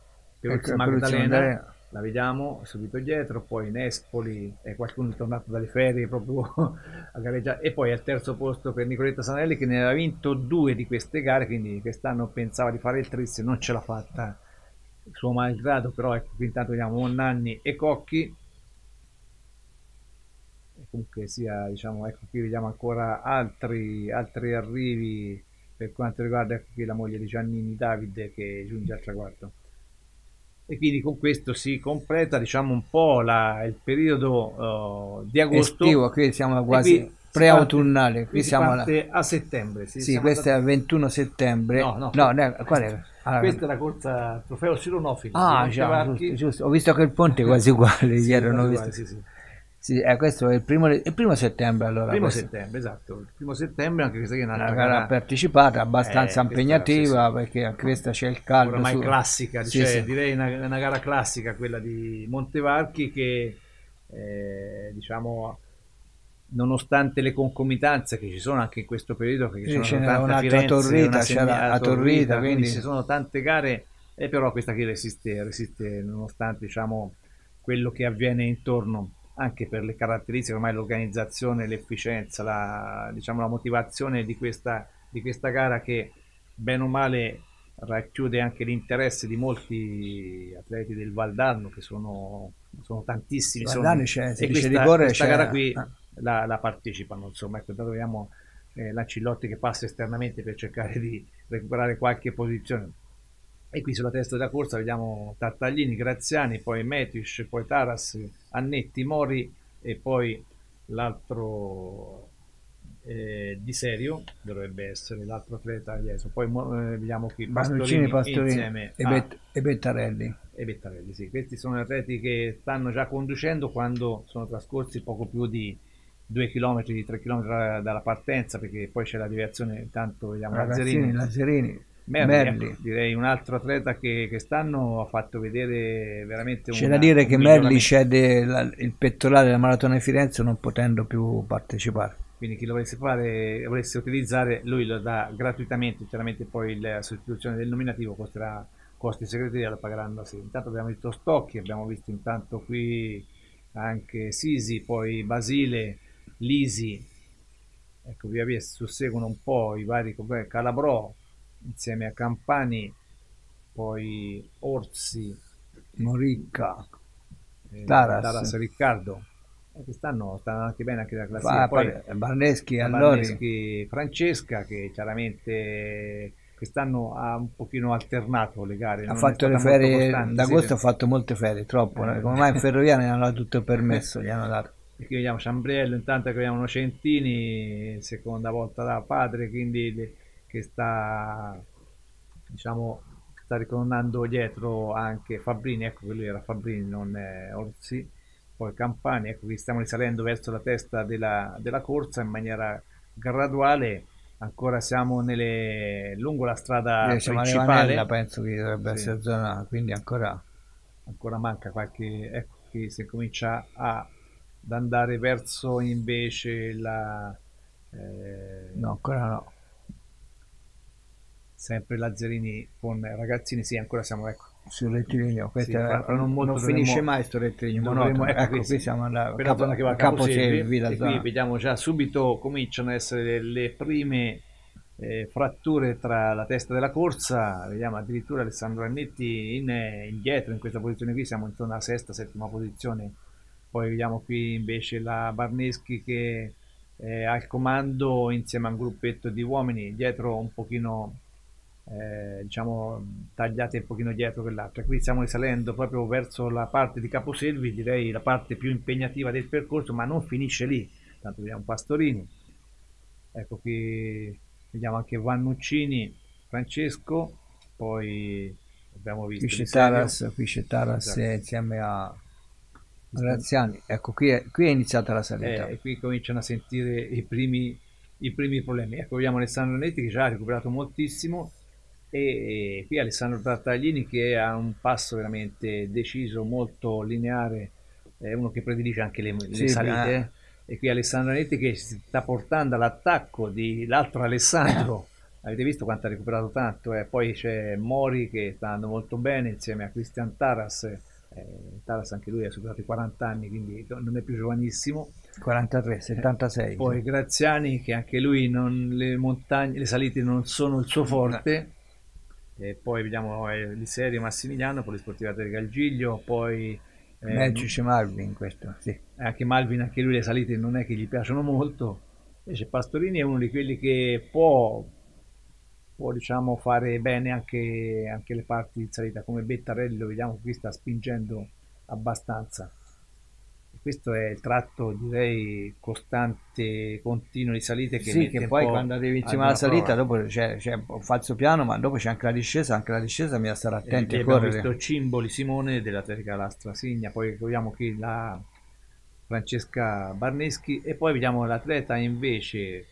ecco, Magdalena la vediamo subito dietro poi Nespoli e qualcuno è tornato dalle ferie proprio a gareggiare. E poi al terzo posto per Nicoletta Sanelli che ne aveva vinto due di queste gare quindi quest'anno pensava di fare il trizio non ce l'ha fatta suo malgrado però ecco qui intanto vediamo Monnanni e Cocchi. Comunque sia diciamo ecco qui vediamo ancora altri, altri arrivi per quanto riguarda ecco qui la moglie di Giannini Davide che giunge al traguardo e quindi con questo si completa diciamo un po' la, il periodo uh, di agosto estivo qui siamo quasi preautunnale qui, qui siamo alla... a settembre sì, sì questo è il 21 settembre no no, no, no qual è? Allora, questa è la corsa trofeo Sironofili ah già, giusto, giusto, ho visto che il ponte è quasi uguale sì, ieri non ho visto sì, sì. Sì, eh, questo è il primo, il primo settembre allora. Primo questo. settembre, esatto. Il primo settembre anche questa che è una, una gara, gara partecipata, abbastanza eh, impegnativa sì, sì. perché anche questa c'è il caldo. Ormai su... classica, sì, cioè, direi una, una, gara classica quella di Montevarchi che eh, diciamo nonostante le concomitanze che ci sono anche in questo periodo perché sì, ci sono tante Firenze, torrita, c'era a Torrita, quindi... quindi ci sono tante gare e però questa qui resiste, resiste nonostante diciamo quello che avviene intorno anche per le caratteristiche, ormai l'organizzazione, l'efficienza, la, diciamo, la motivazione di questa, di questa gara che bene o male racchiude anche l'interesse di molti atleti del Valdarno che sono, sono tantissimi sono, c'è, e questa, questa gara qui ah. la, la, partecipano insomma ecco troviamo eh, Lancillotti che passa esternamente per cercare di recuperare qualche posizione e qui sulla testa della corsa vediamo Tartaglini, Graziani, poi Metis, poi Taras, Annetti, Mori e poi l'altro eh, Di Serio dovrebbe essere l'altro atleta dietro. Poi eh, vediamo qui Pastorini, Pastorini, insieme e, a- Bet- e Bettarelli. e Bettarelli. Sì. Questi sono atleti che stanno già conducendo quando sono trascorsi poco più di 2 km, 3 km dalla partenza, perché poi c'è la deviazione. Intanto vediamo Lazzarini. Lazzarini, Merli, Merli. ecco, direi un altro atleta che quest'anno ha fatto vedere veramente C'è una- da dire un che Merli cede la- il pettorale della Maratona di Firenze non potendo più partecipare. quindi chi lo volesse fare volesse utilizzare lui lo dà gratuitamente chiaramente poi la sostituzione del nominativo costerà costi segretari lo pagheranno sì. intanto abbiamo visto Stocchi abbiamo visto intanto qui anche Sisi poi Basile Lisi ecco via via susseguono un po' i vari Calabrò insieme a Campani poi Orsi Moricca, eh, Taras. Riccardo e quest'anno stanno anche bene anche la classifica Fa- poi Barneschi, Barneschi Francesca che chiaramente quest'anno ha un pochino alternato le gare ha fatto le ferie, d'agosto sì. ha fatto molte ferie, troppo, Eh. come mai in Ferrovia ne hanno dato tutto il permesso, gli hanno dato. e qui vediamo Ciambriello intanto che vediamo Nocentini seconda volta da padre quindi che sta diciamo sta ritornando dietro anche Fabrini ecco che lui era Fabrini non è Orsi poi Campani ecco qui stiamo risalendo verso la testa della, della corsa in maniera graduale ancora siamo nelle, lungo la strada Eh, principale penso che dovrebbe Sì. essere zona, quindi ancora ancora manca qualche ecco qui si comincia a, ad andare verso invece la eh, no, ancora no. Sempre Lazzarini con ragazzini sì ancora siamo ecco. Sul rettilineo, questo Sì, è- non molto finisce mai sto rettilineo, monotono. ecco, ecco, qui siamo alla zona che va a Caposelvi, la e qui vediamo già subito cominciano ad essere le prime eh, fratture tra la testa della corsa vediamo addirittura Alessandro Annetti in, eh, indietro in questa posizione qui siamo intorno alla sesta settima posizione. Poi vediamo qui invece la Barneschi che è al comando insieme a un gruppetto di uomini dietro un pochino eh, diciamo tagliate un pochino dietro quell'altra qui stiamo risalendo proprio verso la parte di Caposelvi direi la parte più impegnativa del percorso ma non finisce lì tanto vediamo Pastorini ecco qui vediamo anche Vannuccini Francesco poi abbiamo visto Qui c'è. Taras, qui c'è Taras Esatto. insieme a Graziani. Ecco, qui è, qui è iniziata la salita. Eh, e qui cominciano a sentire i primi, i primi problemi. Ecco, vediamo Alessandro Netti che già ha recuperato moltissimo e, qui Alessandro Tartaglini che ha un passo veramente deciso, molto lineare, è uno che predilige anche le, le Sì, salite. eh. eh. E qui Alessandro Netti che sta portando all'attacco di l'altro Alessandro. Avete visto quanto ha recuperato tanto? eh? Poi c'è Mori che sta andando molto bene insieme a Christian Taras. Eh, Taras anche lui ha superato i 40 anni, quindi non è più giovanissimo. 43, 76. Poi Graziani che anche lui non, le montagne, le salite non sono il suo forte. E poi vediamo eh, di serie Massimiliano, Polisportiva del Galgiglio, poi eh, Magic Marvin questo, sì. anche Malvin, anche lui le salite non è che gli piacciono molto. Invece Pastorini è uno di quelli che può, può diciamo, fare bene anche, anche le parti di salita, come Bettarelli lo vediamo qui sta spingendo abbastanza. Questo è il tratto direi costante, continuo di salite che Sì, che poi po' quando arrivi ad insieme alla salita, prova. dopo c'è, c'è un falso piano, ma dopo c'è anche la discesa, anche la discesa bisogna stare Eh, attenti a correre. visto Cimboli Simone dell'Atletica Lastra Signa, poi vediamo qui la Francesca Barneschi e poi vediamo l'atleta invece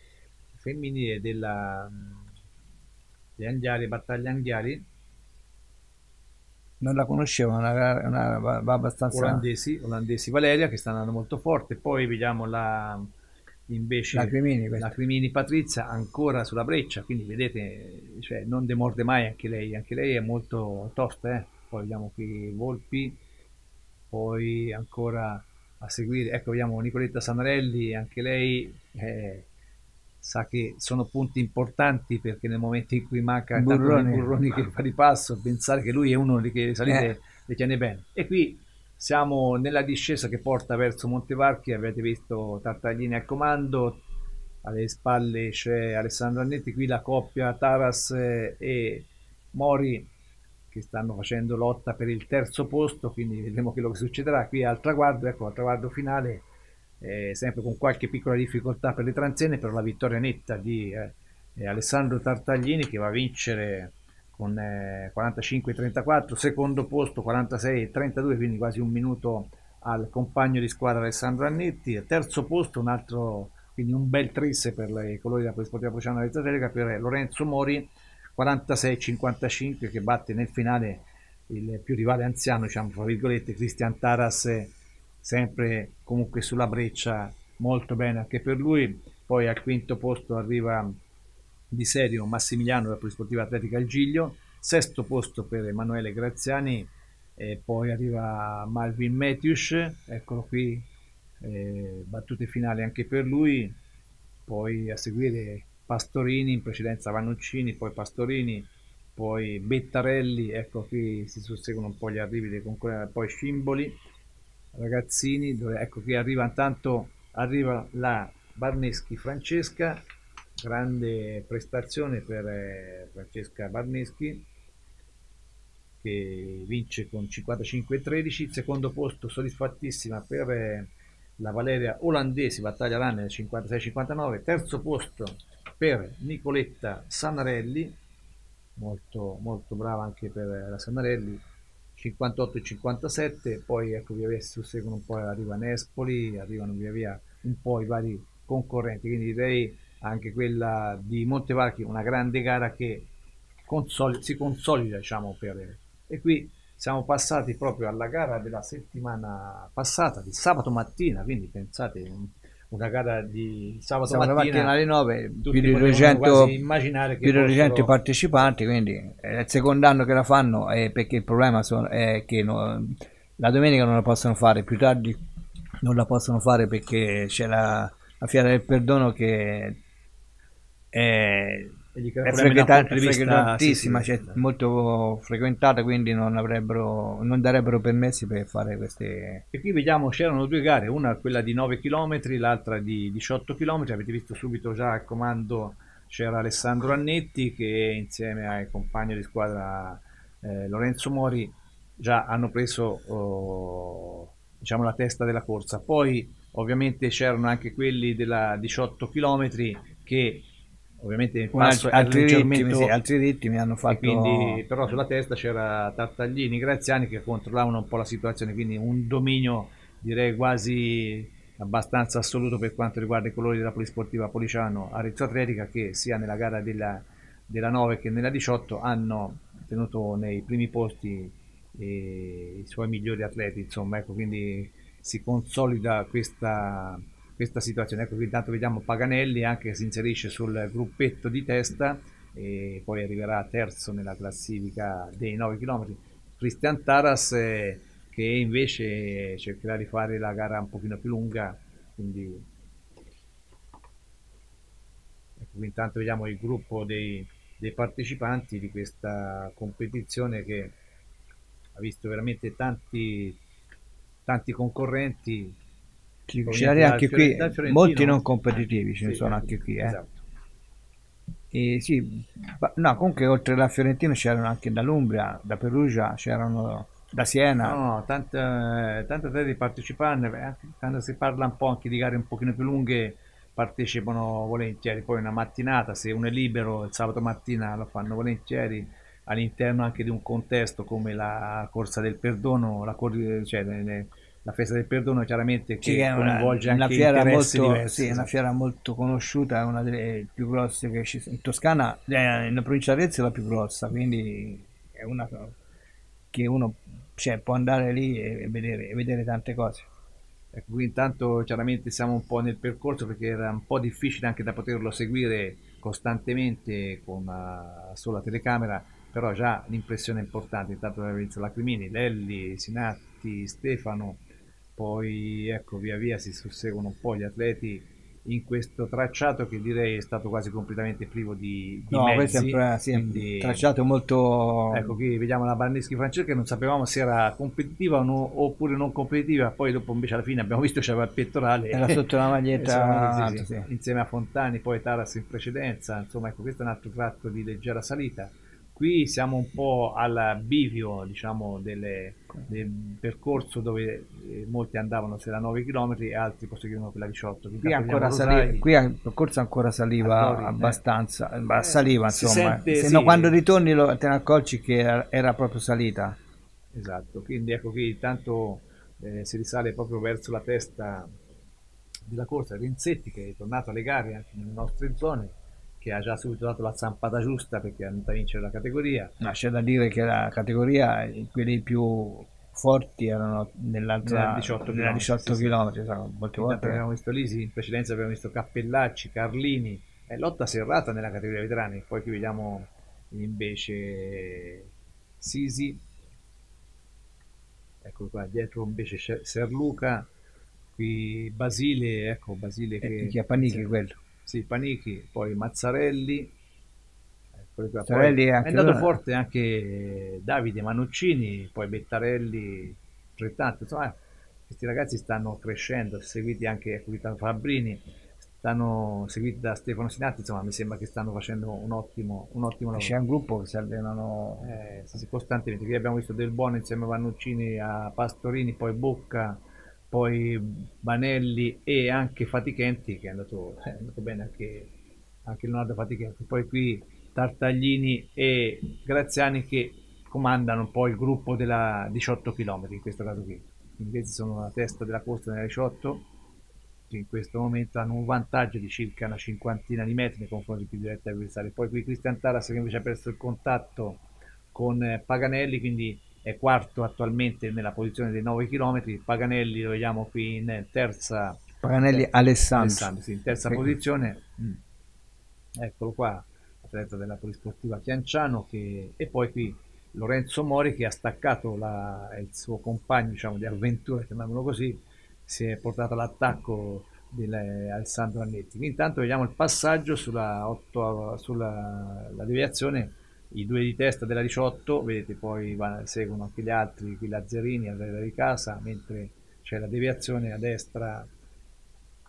femminile della di Anghiari, Battaglia Anghiari, Non la conoscevo, una, una, va abbastanza... olandesi, olandesi Valeria che sta andando molto forte, poi vediamo la invece La Cremini, la Crimini Patrizia ancora sulla breccia, quindi vedete, cioè, non demorde mai anche lei, anche lei è molto tosta, eh. poi vediamo qui Volpi, poi ancora a seguire, ecco vediamo Nicoletta Sanarelli, anche lei eh, sa che sono punti importanti perché nel momento in cui manca Burroni. Burroni che fa di passo, pensare che lui è uno che le salite Eh. le tiene bene. E qui siamo nella discesa che porta verso Montevarchi, avete visto Tartaglini al comando, alle spalle c'è Alessandro Annetti, qui la coppia Taras e Mori che stanno facendo lotta per il terzo posto, quindi vedremo quello che succederà qui al traguardo, ecco al traguardo finale eh, sempre con qualche piccola difficoltà per le transiene, però la vittoria netta di eh, Alessandro Tartaglini che va a vincere con 45-34, secondo posto 46-32, quindi quasi un minuto al compagno di squadra Alessandro Annetti, terzo posto un altro, quindi un bel trisse per i colori della Polisportiva Pociana Elettroteca per Lorenzo Mori, 46-55 che batte nel finale il più rivale anziano, diciamo, fra virgolette, Cristian Taras, sempre comunque sulla breccia, molto bene anche per lui. Poi al quinto posto arriva di serio Massimiliano della Polisportiva Atletica Il Giglio, sesto posto per Emanuele Graziani, e poi arriva Malvin Matthews, eccolo qui, eh, battute finali anche per lui, poi a seguire Pastorini, in precedenza Vannuccini, poi Pastorini, poi Bettarelli, ecco qui si susseguono un po' gli arrivi dei concorrenti, poi Scimboli, Ragazzini, dove ecco qui arriva intanto arriva la Barneschi Francesca, grande prestazione per eh, Francesca Barneschi che vince con 55-13, secondo posto soddisfattissima per eh, la Valeria Olandesi, battaglia Runner 56-59, terzo posto per Nicoletta Sanarelli, molto, molto brava anche per la Sanarelli, 58 57, poi ecco via via si susseguono un po', arriva Nespoli, arrivano via via un po' i vari concorrenti, quindi direi anche quella di Montevarchi, una grande gara che consoli, si consolida diciamo per... E qui siamo passati proprio alla gara della settimana passata, di sabato mattina, quindi pensate una gara di sabato, sabato mattina, mattina, alle 9 più di 200, immaginare che più di 200 fossero... partecipanti quindi è il secondo anno che la fanno eh, perché il problema sono, è che no, la domenica non la possono fare più tardi non la possono fare perché c'è la, la fiera del perdono che è è frequentatissima, cioè, molto frequentata, quindi non, avrebbero, non darebbero permessi per fare queste... E qui vediamo c'erano due gare, una quella di 9 km, l'altra di 18 km, avete visto subito già al comando c'era Alessandro Annetti che insieme al compagno di squadra eh, Lorenzo Mori già hanno preso oh, diciamo, la testa della corsa. Poi ovviamente c'erano anche quelli della 18 km che ovviamente il passo altri, ritmi, sì, altri ritmi hanno fatto quindi, però sulla testa c'era Tartaglini Graziani che controllavano un po' la situazione quindi un dominio direi quasi abbastanza assoluto per quanto riguarda i colori della polisportiva Policiano Arezzo Atletica che sia nella gara della, della 9 che nella 18 hanno tenuto nei primi posti eh, i suoi migliori atleti insomma ecco quindi si consolida questa questa situazione. Ecco qui intanto vediamo Paganelli anche che si inserisce sul gruppetto di testa e poi arriverà terzo nella classifica dei 9 km. Cristian Taras eh, che invece cercherà di fare la gara un pochino più lunga, quindi ecco intanto vediamo il gruppo dei, dei partecipanti di questa competizione che ha visto veramente tanti, tanti concorrenti ci sono anche qui molti non competitivi ce ne sono anche qui eh. esatto. e sì, no, comunque oltre alla Fiorentina c'erano anche dall'Umbria, da Perugia, c'erano da Siena. No, tante, tante atleti partecipanti, quando si parla un po' anche di gare un pochino più lunghe partecipano volentieri, poi una mattinata, se uno è libero il sabato mattina lo fanno volentieri all'interno anche di un contesto come la corsa del perdono, la, cioè, la festa del perdono chiaramente che, che coinvolge una, anche una interessi molto, diversi. Sì, è una fiera molto conosciuta, è una delle più grosse che ci in Toscana, eh, in provincia di Arezzo è la più grossa, quindi è una che uno cioè, può andare lì e vedere, e vedere tante cose. Ecco, qui intanto chiaramente siamo un po' nel percorso perché era un po' difficile anche da poterlo seguire costantemente con una sola telecamera, però già l'impressione è importante, intanto Lorenzo Lacrimini, Lelli, Sinatti, Stefano, poi ecco via via si susseguono un po' gli atleti in questo tracciato che direi è stato quasi completamente privo di, di no, mezzi. questo è sì, quindi, tracciato molto... Ecco qui vediamo la Barneschi Francesca che non sapevamo se era competitiva no, oppure non competitiva, poi dopo invece alla fine abbiamo visto che c'era il pettorale. Era sotto la maglietta sì, sì, insieme a Fontani, poi Taras in precedenza, insomma ecco questo è un altro tratto di leggera salita. Qui siamo un po' al bivio diciamo, delle, del percorso dove eh, molti andavano se da 9 km e altri proseguivano quella 18 qui, ancora sali- qui il percorso ancora saliva Torri, abbastanza eh, saliva insomma sente, se sì. no quando ritorni lo, te ne accorgi che era proprio salita. Esatto quindi ecco qui tanto eh, si risale proprio verso la testa della corsa. Renzetti che è tornato alle gare anche nelle nostre zone che ha già subito dato la zampata giusta perché è andata a vincere la categoria. No, c'è da dire che la categoria, quelli più forti erano nell'altra 18 km, 18 km sì, sì. molte volte abbiamo visto Lisi, in precedenza abbiamo visto Cappellacci, Carlini, è lotta serrata nella categoria veterani, poi qui vediamo invece Sisi, ecco qua dietro invece Serluca, qui Basile, ecco Basile che... chi è Panichi quello? Sì, Panichi, poi Mazzarelli, Mazzarelli è, è andato lui. forte anche Davide Manuccini, poi Bettarelli, altrettanto, insomma questi ragazzi stanno crescendo, seguiti anche ecco, da Fabrini, stanno seguiti da Stefano Sinatti, insomma mi sembra che stanno facendo un ottimo, un ottimo lavoro. C'è un gruppo che si allenano eh, sì, costantemente, qui abbiamo visto Del Buono insieme a Vannuccini, a Pastorini, poi Bocca, poi Banelli e anche Fatichenti che è andato, è andato bene anche, anche Leonardo Fatichenti poi qui Tartaglini e Graziani che comandano un po' il gruppo della 18 km in questo caso qui. Quindi sono la testa della corsa della 18 che in questo momento hanno un vantaggio di circa una cinquantina di metri nei confronti più diretti avversari. Poi qui Cristian Taras che invece ha perso il contatto con Paganelli quindi è quarto attualmente nella posizione dei 9 km, Paganelli lo vediamo qui in terza Paganelli Alessandro, Alessandro sì, in terza sì. posizione mm. eccolo qua atleta della polisportiva Chianciano che... e poi qui Lorenzo Mori che ha staccato la... il suo compagno diciamo, di avventura chiamiamolo così si è portato all'attacco di Alessandro Annetti intanto vediamo il passaggio sulla, 8, sulla deviazione i due di testa della 18, vedete poi seguono anche gli altri, qui Lazzarini, Andrea di casa, mentre c'è la deviazione a destra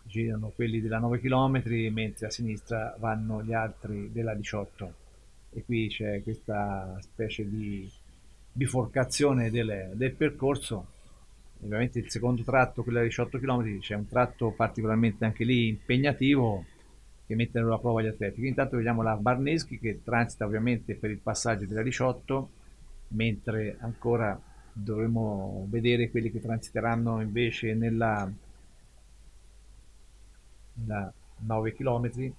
girano quelli della 9 km, mentre a sinistra vanno gli altri della 18. E qui c'è questa specie di biforcazione del, del percorso. Ovviamente il secondo tratto, quello da 18 km, c'è un tratto particolarmente anche lì impegnativo, che mettono alla prova gli atleti. Intanto vediamo la Barneschi che transita ovviamente per il passaggio della 18, mentre ancora dovremo vedere quelli che transiteranno invece nella, nella 9 km,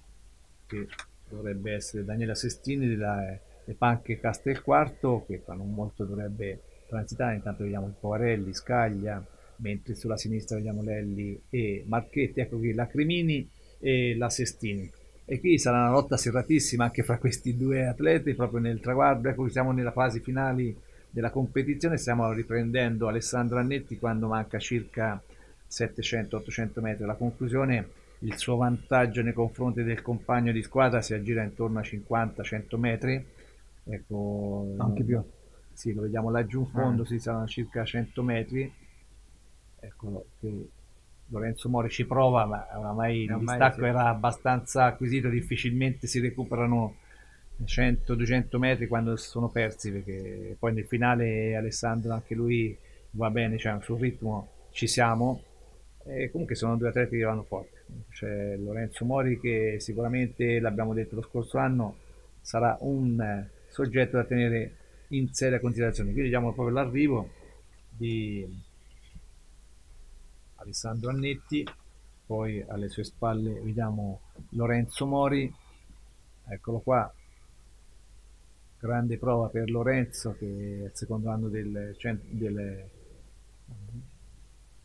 che dovrebbe essere Daniela Sestini della Le Panche Castel Quarto, che fra non molto dovrebbe transitare. Intanto vediamo Povarelli, Scaglia, mentre sulla sinistra vediamo Lelli e Marchetti. Ecco qui la Cremini e la Sestini. E qui sarà una lotta serratissima anche fra questi due atleti, proprio nel traguardo. Ecco, siamo nella fase finale della competizione, stiamo riprendendo Alessandro Annetti quando manca circa 700-800 metri alla conclusione. Il suo vantaggio nei confronti del compagno di squadra si aggira intorno a 50-100 metri. Ecco, anche più. Sì, lo vediamo laggiù in fondo, ah. si saranno circa 100 metri. Ecco, che Lorenzo Mori ci prova, ma oramai il distacco sì. era abbastanza acquisito, difficilmente si recuperano 100-200 metri quando sono persi, perché poi nel finale Alessandro anche lui va bene, cioè sul ritmo ci siamo. E comunque sono due atleti che vanno forte. C'è Lorenzo Mori che sicuramente, l'abbiamo detto lo scorso anno, sarà un soggetto da tenere in seria considerazione. Qui vediamo proprio l'arrivo di Alessandro Annetti, poi alle sue spalle vediamo Lorenzo Mori, eccolo qua, grande prova per Lorenzo che è il secondo anno del, del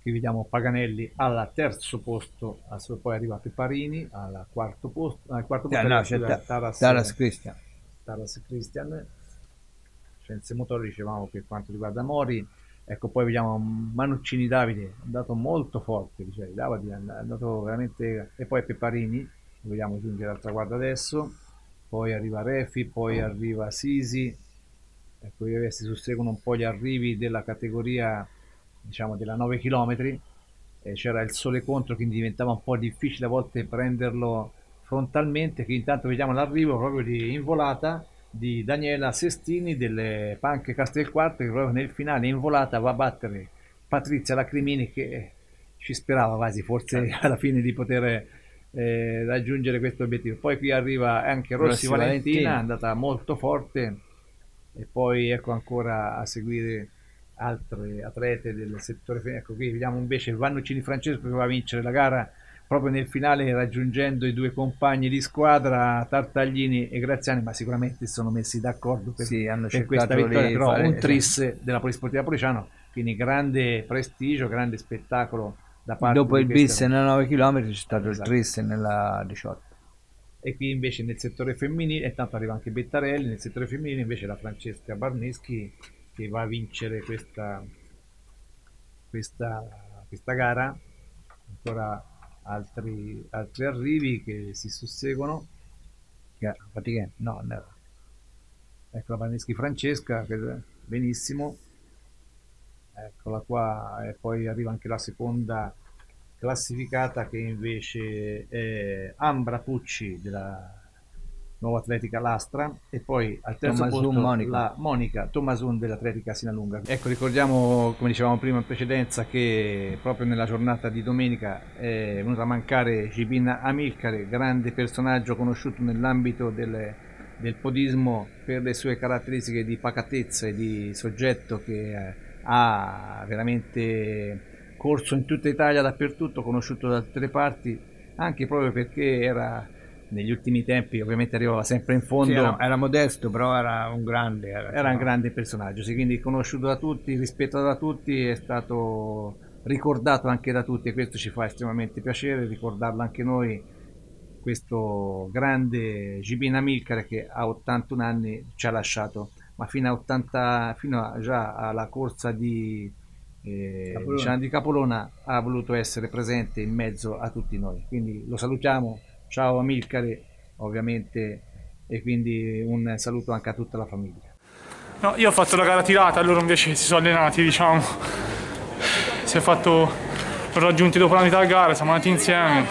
qui vediamo Paganelli al terzo posto, poi arriva Peparini al quarto posto, al quarto posto yeah, no, c'è Taras, Taras Christian. Taras Christian, scienze motori dicevamo per quanto riguarda Mori, Ecco, poi vediamo Manuccini Davide, andato molto forte, diciamo, Davide è andato veramente... E poi Peparini, lo vediamo giungere al traguardo adesso, poi arriva Refi, poi arriva Sisi, ecco, i resti susseguono un po' gli arrivi della categoria, diciamo, della 9 km, c'era il sole contro, quindi diventava un po' difficile a volte prenderlo frontalmente, che intanto vediamo l'arrivo proprio di in volata, di Daniela Sestini delle Panche Castelquarto che proprio nel finale in volata va a battere Patrizia Lacrimini che ci sperava quasi forse certo. alla fine di poter eh, raggiungere questo obiettivo. Poi qui arriva anche Rossi, Rossi Valentina, Valentina, andata molto forte e poi ecco ancora a seguire altre atlete del settore femminile. Ecco qui vediamo invece Vannuccini Francesco che va a vincere la gara proprio nel finale raggiungendo i due compagni di squadra Tartaglini e Graziani ma sicuramente si sono messi d'accordo per, sì, per questa vittoria. però fare, un tris della Polisportiva Policiano quindi grande prestigio, grande spettacolo da parte dopo il bis nella 9 km c'è stato esatto. il tris nella 18 e qui invece nel settore femminile e tanto arriva anche Bettarelli nel settore femminile invece la Francesca Barneschi che va a vincere questa, questa, questa gara. Ancora altri, altri arrivi che si susseguono. Praticamente, no. Ecco la Vaneschi Francesca, benissimo. Eccola qua, e poi arriva anche la seconda classificata che invece è Ambra Pucci della Nuova Atletica Lastra e poi al terzo Tommasun posto Monica. la Monica Tommasun dell'Atletica Sinalunga. Ecco, ricordiamo, come dicevamo prima in precedenza, che proprio nella giornata di domenica è venuta a mancare Gibin Amilcare, grande personaggio conosciuto nell'ambito del, del podismo per le sue caratteristiche di pacatezza e di soggetto che eh, ha veramente corso in tutta Italia, dappertutto, conosciuto da tutte le parti, anche proprio perché era negli ultimi tempi ovviamente arrivava sempre in fondo. Sì, era, era, modesto, però era un grande. Era, era un grande personaggio, sì, quindi conosciuto da tutti, rispettato da tutti, è stato ricordato anche da tutti e questo ci fa estremamente piacere ricordarlo anche noi, questo grande Gibina Milcare che a 81 anni ci ha lasciato, ma fino a 80, fino a, già alla corsa di, eh, Capolona. Diciamo di Capolona ha voluto essere presente in mezzo a tutti noi, quindi lo salutiamo Ciao Amilcare, ovviamente, e quindi un saluto anche a tutta la famiglia. No, io ho fatto la gara tirata, loro invece si sono allenati, diciamo. Si è fatto, l'ho raggiunti dopo la metà della gara, siamo andati insieme.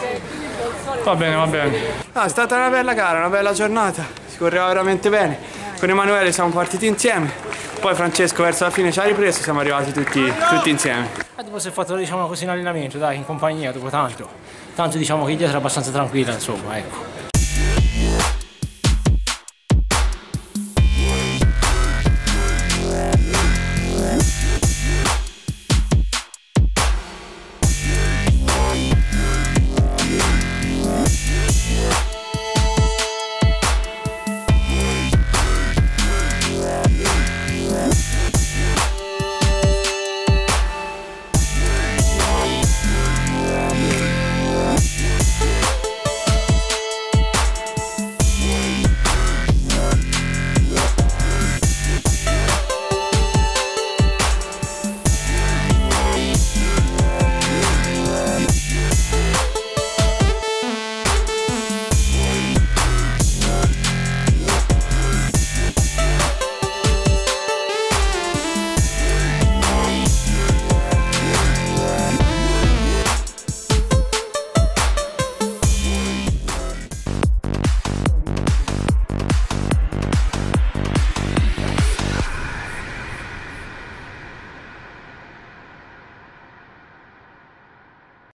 Va bene, va bene. No, è stata una bella gara, una bella giornata, si correva veramente bene. Con Emanuele siamo partiti insieme, poi Francesco verso la fine ci ha ripreso, siamo arrivati tutti, tutti insieme. E dopo si è fatto diciamo così in allenamento, dai, in compagnia, dopo tanto tanto diciamo che dietro era abbastanza tranquilla insomma ecco